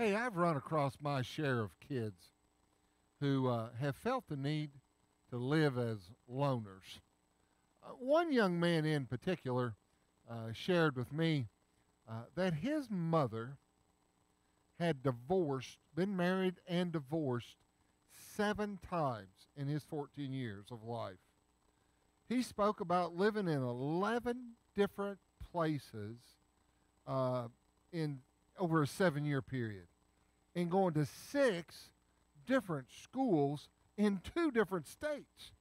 Hey, I've run across my share of kids who uh, have felt the need to live as loners. Uh, one young man in particular uh, shared with me uh, that his mother had divorced, been married and divorced seven times in his 14 years of life. He spoke about living in 11 different places uh, in over a seven year period and going to six different schools in two different states.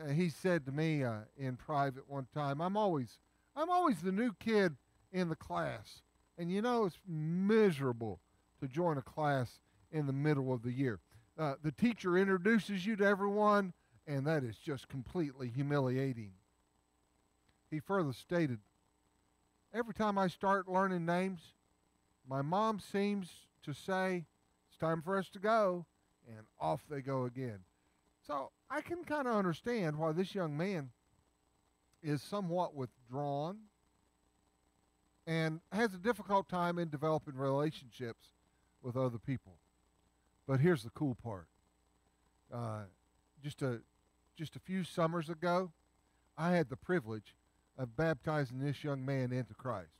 Uh, he said to me uh, in private one time, "I'm always, I'm always the new kid in the class, and you know it's miserable to join a class in the middle of the year. Uh, the teacher introduces you to everyone, and that is just completely humiliating." He further stated, "Every time I start learning names, my mom seems to say, It's time for us to go, and off they go again. So I can kind of understand why this young man is somewhat withdrawn and has a difficult time in developing relationships with other people. But here's the cool part. Uh, just a just a few summers ago, I had the privilege of baptizing this young man into Christ.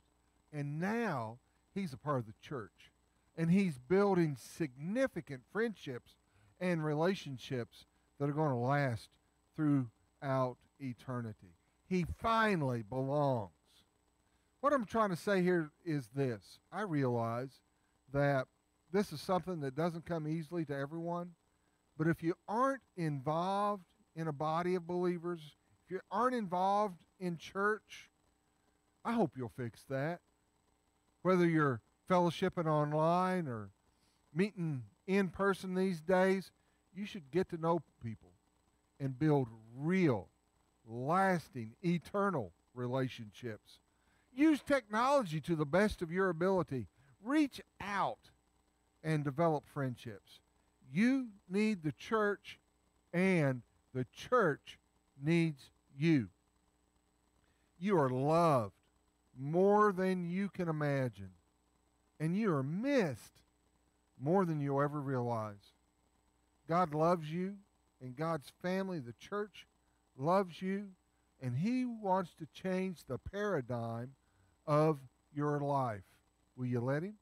And now he's a part of the church. And he's building significant friendships and relationships that are going to last throughout eternity. He finally belongs. What I'm trying to say here is this I realize that this is something that doesn't come easily to everyone, but if you aren't involved in a body of believers, if you aren't involved in church, I hope you'll fix that. Whether you're fellowshipping online or meeting in person these days, you should get to know people and build real, lasting, eternal relationships. Use technology to the best of your ability. Reach out and develop friendships. You need the church, and the church needs you. You are loved more than you can imagine, and you are missed more than you'll ever realize. God loves you, and God's family, the church, loves you, and He wants to change the paradigm of your life. Will you let Him?